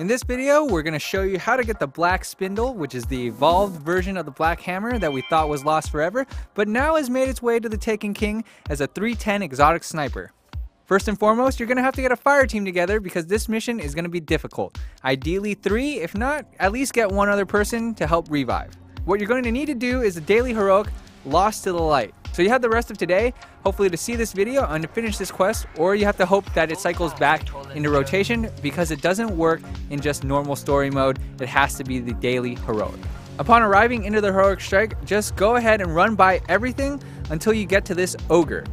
In this video, we're going to show you how to get the Black Spindle, which is the evolved version of the Black Hammer that we thought was lost forever, but now has made its way to the Taken King as a 310 exotic sniper. First and foremost, you're going to have to get a fire team together because this mission is going to be difficult. Ideally three, if not, at least get one other person to help revive. What you're going to need to do is a daily heroic, Lost to the Light. So you have the rest of today, hopefully to see this video and to finish this quest, or you have to hope that it cycles back into rotation because it doesn't work in just normal story mode. It has to be the daily heroic. Upon arriving into the heroic strike, just go ahead and run by everything until you get to this ogre.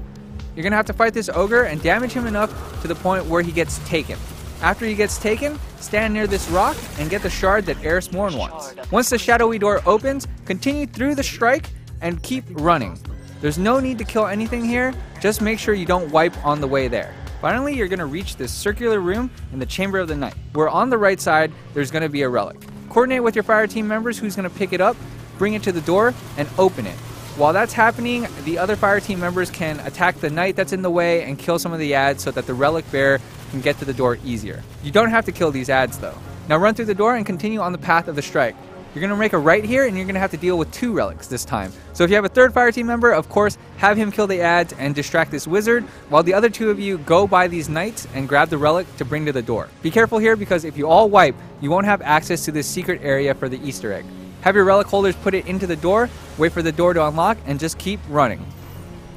You're gonna have to fight this ogre and damage him enough to the point where he gets taken. After he gets taken, stand near this rock and get the shard that Eris Morn wants. Once the shadowy door opens, continue through the strike and keep running. There's no need to kill anything here, just make sure you don't wipe on the way there. Finally, you're going to reach this circular room in the Chamber of the Night, where on the right side, there's going to be a relic. Coordinate with your fire team members who's going to pick it up, bring it to the door, and open it. While that's happening, the other fire team members can attack the knight that's in the way and kill some of the ads so that the relic bearer can get to the door easier. You don't have to kill these ads though. Now run through the door and continue on the path of the strike. You're going to make a right here, and you're going to have to deal with two relics this time. So if you have a third fire team member, of course, have him kill the ads and distract this wizard, while the other two of you go by these knights and grab the relic to bring to the door. Be careful here because if you all wipe, you won't have access to this secret area for the Easter egg. Have your relic holders put it into the door, wait for the door to unlock, and just keep running.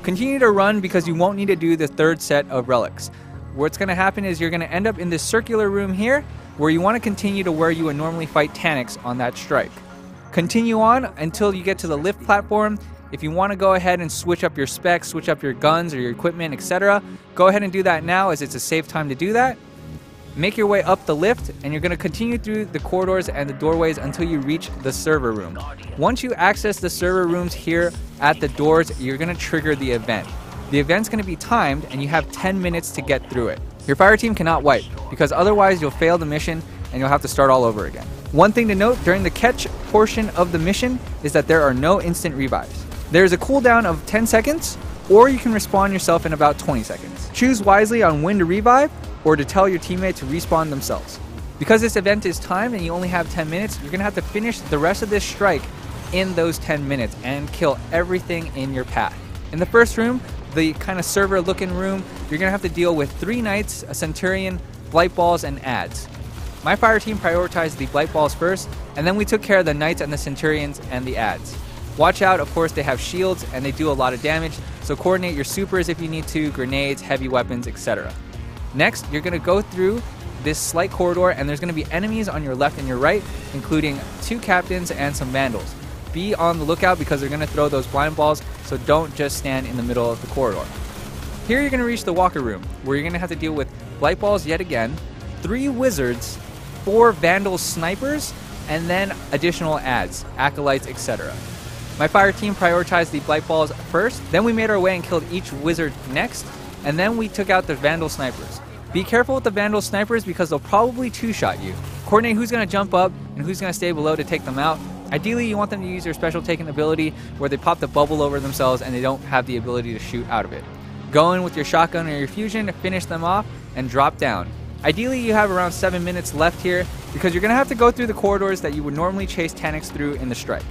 Continue to run because you won't need to do the third set of relics. What's going to happen is you're going to end up in this circular room here where you want to continue to where you would normally fight Taniks on that strike. Continue on until you get to the lift platform. If you want to go ahead and switch up your specs, switch up your guns or your equipment, etc., go ahead and do that now as it's a safe time to do that. Make your way up the lift, and you're going to continue through the corridors and the doorways until you reach the server room. Once you access the server rooms here at the doors, you're going to trigger the event. The event's going to be timed, and you have 10 minutes to get through it. Your fire team cannot wipe, because otherwise you'll fail the mission and you'll have to start all over again. One thing to note during the catch portion of the mission is that there are no instant revives. There is a cooldown of 10 seconds, or you can respawn yourself in about 20 seconds. Choose wisely on when to revive or to tell your teammate to respawn themselves. Because this event is timed and you only have 10 minutes, you're going to have to finish the rest of this strike in those 10 minutes and kill everything in your path. In the first room, the kind of server looking room, you're to have to deal with three knights, a centurion, blight balls, and ads. My fire team prioritized the blight balls first, and then we took care of the knights and the centurions and the ads. Watch out, of course, they have shields and they do a lot of damage, so coordinate your supers if you need to, grenades, heavy weapons, etc. Next, you're to go through this slight corridor, and there's to be enemies on your left and your right, including two captains and some vandals. Be on the lookout because they're to throw those blind balls, so don't just stand in the middle of the corridor. Here you're going to reach the walker room, where you're going to have to deal with blight balls yet again, three wizards, four vandal snipers, and then additional ads, acolytes, etc. My fire team prioritized the blight balls first, then we made our way and killed each wizard next, and then we took out the vandal snipers. Be careful with the vandal snipers because they'll probably two-shot you. Coordinate who's going to jump up and who's going to stay below to take them out. Ideally, you want them to use their special taken ability where they pop the bubble over themselves and they don't have the ability to shoot out of it. Go in with your shotgun or your fusion, to finish them off, and drop down. Ideally, you have around 7 minutes left here because you're going to have to go through the corridors that you would normally chase Taniks through in the strike.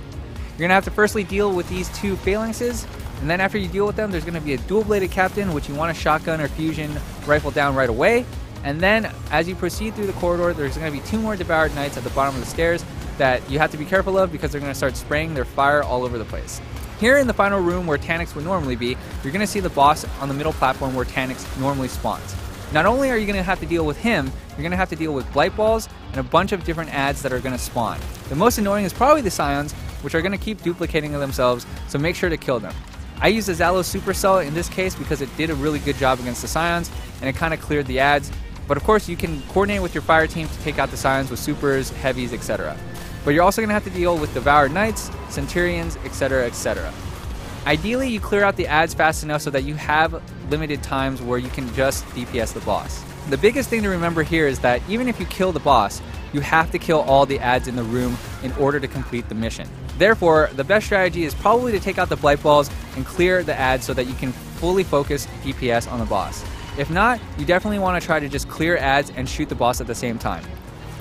You're going to have to firstly deal with these two phalanxes, and then after you deal with them, there's going to be a dual-bladed captain, which you want a shotgun or fusion rifle down right away. And then as you proceed through the corridor, there's going to be two more devoured knights at the bottom of the stairs that you have to be careful of because they're going to start spraying their fire all over the place. Here in the final room where Taniks would normally be, you're going to see the boss on the middle platform where Taniks normally spawns. Not only are you going to have to deal with him, you're going to have to deal with blight balls and a bunch of different ads that are going to spawn. The most annoying is probably the scions, which are going to keep duplicating themselves, so make sure to kill them. I used a Zalos Supercell in this case because it did a really good job against the Scions, and it kind of cleared the ads. But of course, you can coordinate with your fire team to take out the Scions with supers, heavies, etc. But you're also going to have to deal with Devoured Knights, Centurions, etc., etc. Ideally, you clear out the ads fast enough so that you have limited times where you can just DPS the boss. The biggest thing to remember here is that even if you kill the boss, you have to kill all the ads in the room in order to complete the mission. Therefore, the best strategy is probably to take out the blight balls and clear the ads so that you can fully focus DPS on the boss. If not, you definitely want to try to just clear ads and shoot the boss at the same time.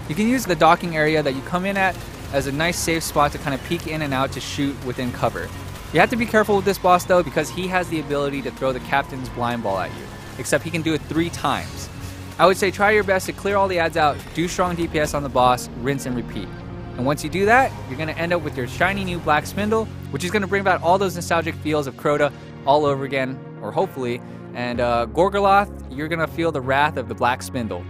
You can use the docking area that you come in at as a nice safe spot to kind of peek in and out to shoot within cover. You have to be careful with this boss though because he has the ability to throw the captain's blind ball at you, except he can do it three times. I would say try your best to clear all the ads out, do strong DPS on the boss, rinse and repeat. And once you do that, you're going to end up with your shiny new black spindle, which is going to bring back all those nostalgic feels of Crota all over again, or hopefully. And uh, you're going to feel the wrath of the black spindle.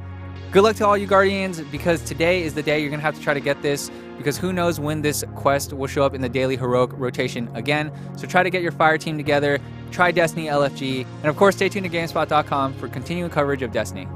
Good luck to all you Guardians because today is the day you're going to have to try to get this because who knows when this quest will show up in the daily heroic rotation again. So try to get your fire team together, try Destiny LFG, and of course stay tuned to GameSpot.com for continuing coverage of Destiny.